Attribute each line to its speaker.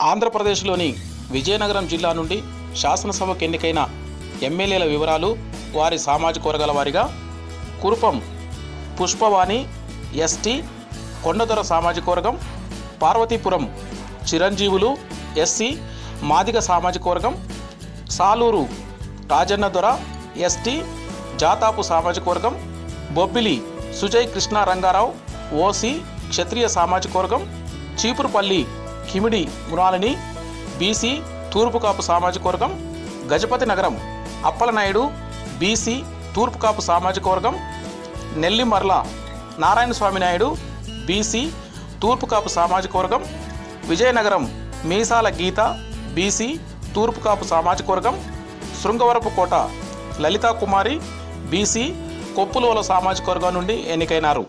Speaker 1: ఆంధ్రప్రదేశ్లోని విజయనగరం జిల్లా నుండి శాసనసభకు ఎన్నికైన ఎమ్మెల్యేల వివరాలు వారి సామాజిక వర్గాల వారిగా కురుపం పుష్పవాణి ఎస్టీ కొండదొర సామాజిక వర్గం పార్వతీపురం చిరంజీవులు ఎస్సీ మాదిగ సామాజిక వర్గం సాలూరు రాజన్నదొర ఎస్టీ జాతాపు సామాజిక వర్గం బొబ్బిలి సుజయ్ కృష్ణ రంగారావు ఓసీ క్షత్రియ సామాజిక వర్గం చీపురుపల్లి కిమిడి మృణాలిని బీసీ తూర్పు కాపు సామాజిక వర్గం గజపతి నగరం అప్పలనాయుడు బీసీ తూర్పు కాపు సామాజిక వర్గం నెల్లిమర్ల నారాయణ స్వామి నాయుడు బీసీ తూర్పు కాపు సామాజిక వర్గం విజయనగరం మీసాల గీత బీసీ తూర్పు కాపు సామాజిక వర్గం శృంగవరపు కోట లలితా కుమారి బీసీ కొప్పులోల సామాజిక వర్గం నుండి ఎన్నికైనారు.